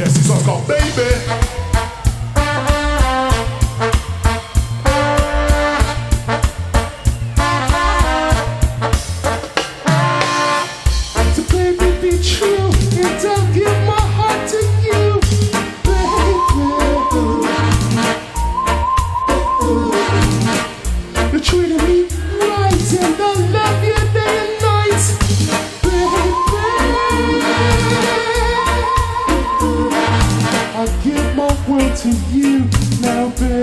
Yes, this one's called Baby. So baby, be true, and I'll give my heart to you. The tree to me right and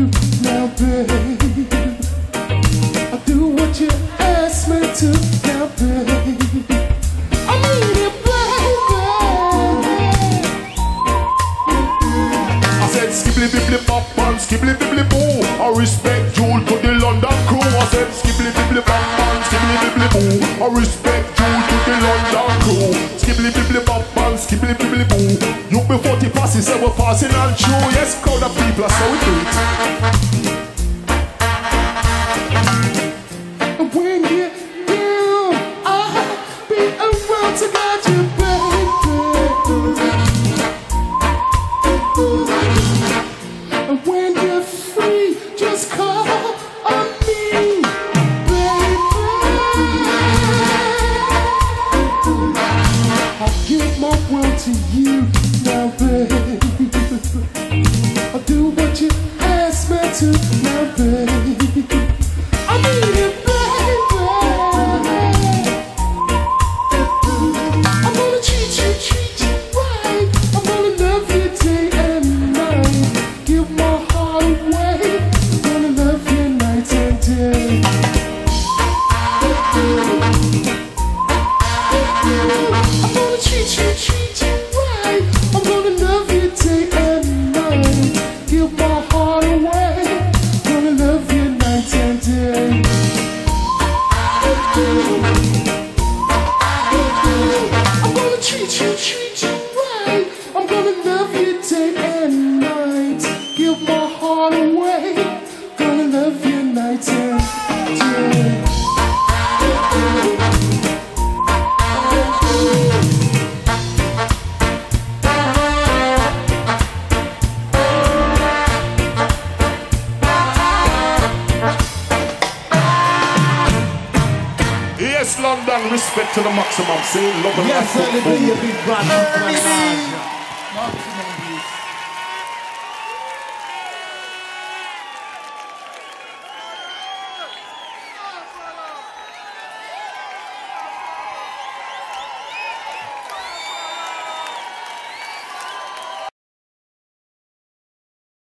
now, babe. I do what you ask me to now, babe. I need it, baby. I said skibbly bibbly bop and skibbly bibbly boo. I respect you to the London crew. I said skibbly bibbly bop and skibbly bibbly boo. I respect to the London crew. Skibbly bibbly bop and skibbly bibbly boo. UB40 passes, say we're passing on through. Yes, crowd of people, how we do it. World to you now, babe. I'll do what you ask me to now, babe. I need baby. I'm gonna treat you, treat you right. I'm gonna love you day and night. Give my heart away. Gonna love you night and day. I'm gonna treat you, I'm gonna treat you, treat you right. I'm gonna love you day London, respect to the maximum. Say love and Yes, sir, the big brother. Maximum.